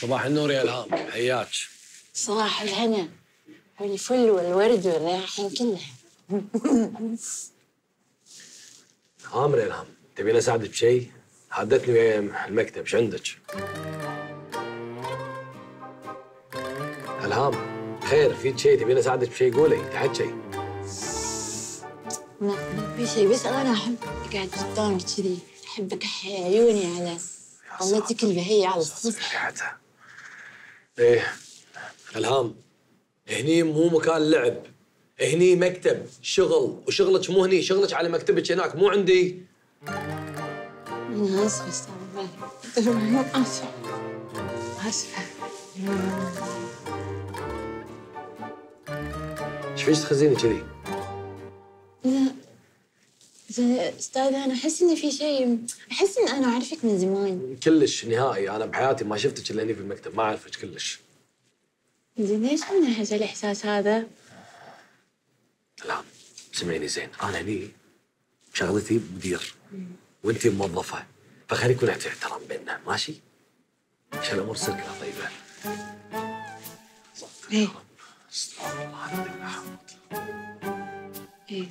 صباح النور يا الهام حياك. صباح الهنا. والفل والورد والرياحين كلها. عامر يا الهام تبين أساعدك بشيء؟ حدثني ويا المكتب إيش عندك؟ الهام خير في شيء تبين أساعدك بشيء قولي تحكي ما ما في شيء بس أنا أحب قاعد قدامك كذي. أحبك احيا عيوني على طلتك البهية على الصبح إيه. الهام. هني مو مكان لعب. هني مكتب شغل. وشغلك مو هني شغلك على مكتبك هناك. مو عندي. أنا آسفة أستاذ آسفة. آسفة. إيش فيك تخزيني كذي؟ لا زين أستاذ أنا أحس ان في شيء أحس إن أنا أعرفك من زمان. كلش نهائي. أنا بحياتي ما شفتك إلا هني في المكتب ما أعرفك كلش. زين ليش من احس الإحساس هذا؟ لا سمعيني زين. أنا هني شغلتي مدير وانت موظفة. فخلي يكون في احترام بيننا ماشي؟ عشان الأمور؟ تصير كلها طيبة. إيه. استغفر الله العظيم قوة. إيه.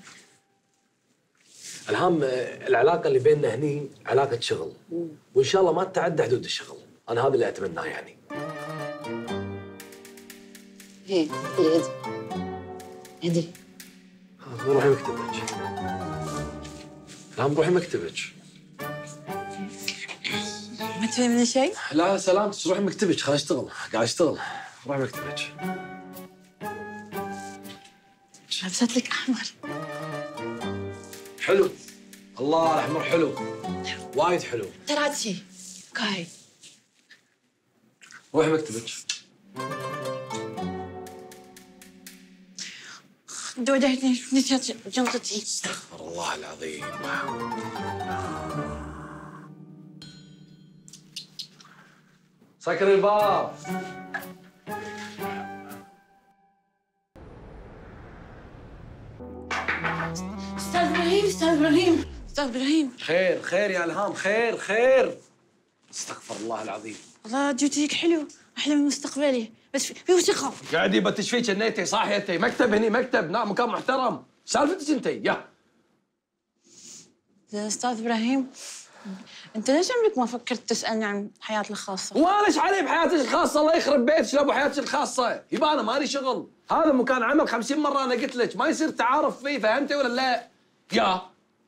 الهام العلاقة اللي بيننا هني علاقة شغل. وإن شاء الله ما تتعدى حدود الشغل. أنا هذا اللي أتمناه يعني. إيه ادري ادري آه، روحي مكتبك. الهام روحي مكتبك. ما تفهمني شيء؟ لا سلامتك روحي مكتبك. خليني أشتغل. قاعد أشتغل. روحي مكتبك. لبست لك أحمر. حلو. الله الاحمر حلو. وايد حلو. ترى شيء كاي. روحي مكتبك. دودتني نسيت جنطتي استغفر الله العظيم. سكر الباب. أستاذ إبراهيم أستاذ إبراهيم. أستاذ إبراهيم. خير خير يا إلهام خير خير. استغفر الله العظيم. والله جوتيك حلو أحلى من مستقبلي. بس في, وثقه قاعد بتش فيك انيتي صاحي انت مكتب هني مكتب. نعم مكان محترم. سالفتك انت يا. أستاذ إبراهيم انت ليش عمرك ما فكرت تسألني عن حياتي الخاصة؟ إيش علي بحياتك الخاصة؟ الله يخرب بيتك ابو حياتك الخاصة؟ يبا أنا مالي شغل. هذا مكان عمل خمسين مرة أنا قلت لك ما يصير تعارف فيه فهمتي ولا لا؟ يا.